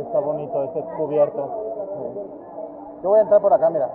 Está bonito, este es cubierto. Yo voy a entrar por acá, mira.